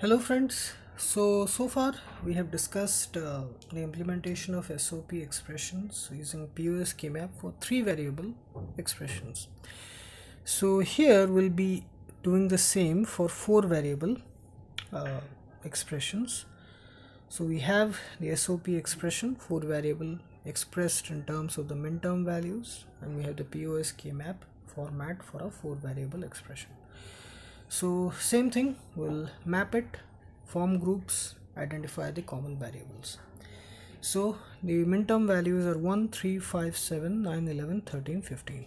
Hello friends. So so far we have discussed uh, the implementation of SOP expressions using POS map for three variable expressions. So here we'll be doing the same for four variable uh, expressions. So we have the SOP expression four variable expressed in terms of the min-term values and we have the POS map format for a four variable expression so same thing we'll map it form groups identify the common variables. So the min-term values are 1 3 5 7 9 11 13 15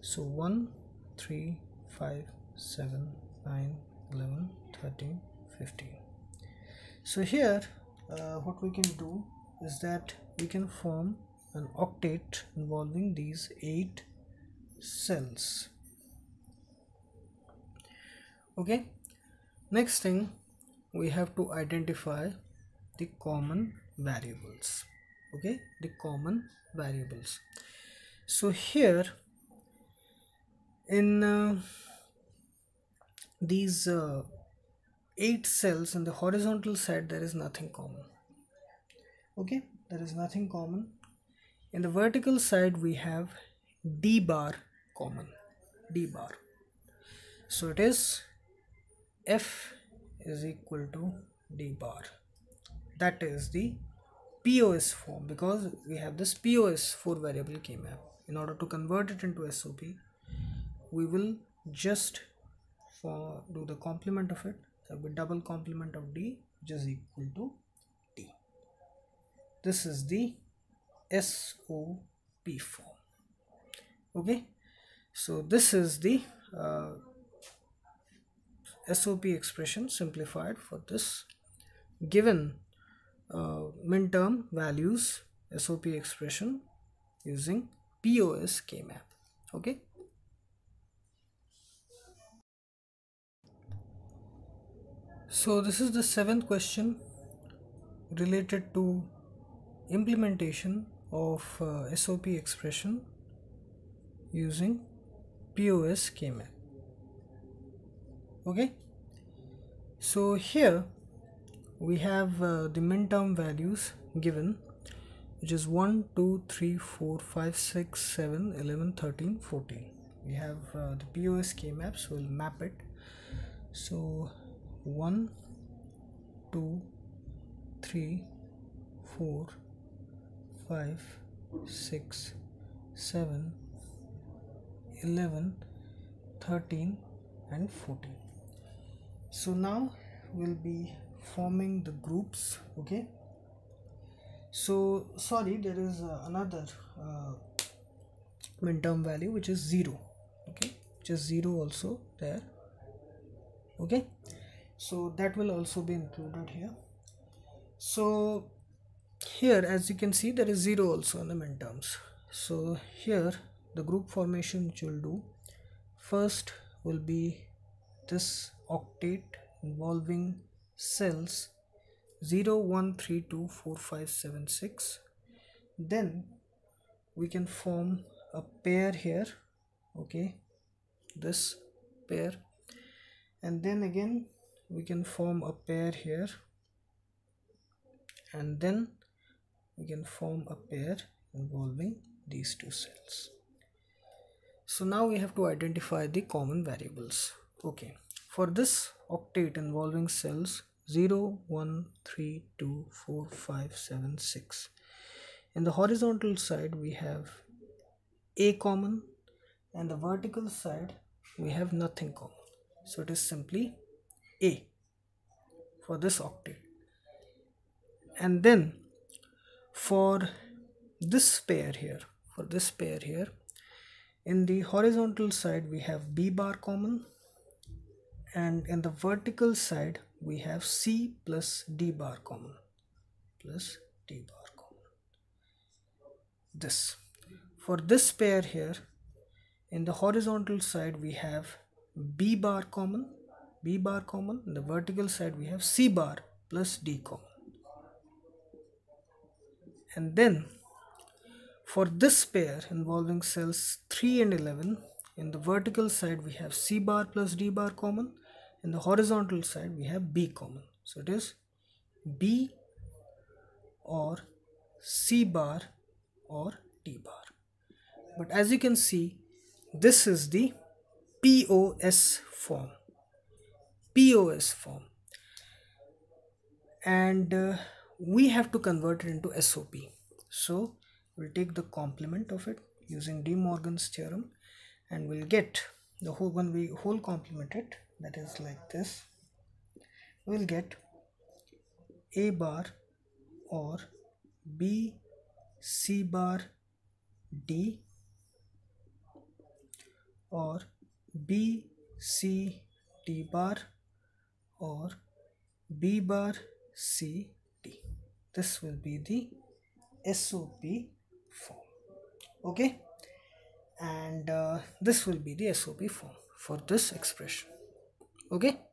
so 1 3 5 7 9 11 13 15 so here uh, what we can do is that we can form an octet involving these eight cells okay. Next thing we have to identify the common variables. Okay. The common variables. So here in uh, these uh, eight cells in the horizontal side there is nothing common. Okay. There is nothing common. In the vertical side we have d bar common. D bar. So it is f is equal to d bar. That is the POS form because we have this POS 4 variable K-map in order to convert it into SOP we will just for do the complement of it. Will be double complement of D which is equal to D this is the SOP form. Okay? So this is the uh, SOP expression simplified for this. Given uh, min-term values SOP expression using POS K-map okay? So this is the seventh question related to implementation of uh, SOP expression using POS K-map okay? So here we have uh, the min-term values given which is 1 2 3 4 5 6 7 11 13 14 we have uh, the pos k maps we'll map it. So 1 2 3 4 5 6 7 11 13 and 14 so now we'll be forming the groups okay? So sorry there is uh, another uh, min-term value which is 0 okay? Just 0 also there okay? So that will also be included here. So here as you can see there is 0 also in the min-terms so here the group formation which will do first will be this octet involving cells 0 1 3 2 4 5 7 6 then we can form a pair here okay this pair. And then again we can form a pair here. And then we can form a pair involving these two cells. So now we have to identify the common variables okay for this octet involving cells 0, 1, 3, 2, 4, 5, 7, 6. In the horizontal side we have A common and the vertical side we have nothing common. So it is simply A for this octet. And then for this pair here, for this pair here, in the horizontal side we have B bar common and in the vertical side we have C plus D bar common plus D bar common. This. For this pair here in the horizontal side we have B bar common B bar common. In the vertical side we have C bar plus D common. And then for this pair involving cells 3 and 11 in the vertical side we have C bar plus D bar common. In the horizontal side we have b common. So it is b or c bar or d bar. But as you can see this is the POS form. POS form. And uh, we have to convert it into SOP so we'll take the complement of it using De Morgan's theorem and we'll get the whole when we whole complement it that is like this. We'll get A bar or B C bar D or B C D bar or B bar C D. This will be the SOP form. Okay and uh, this will be the SOP form for this expression. Okay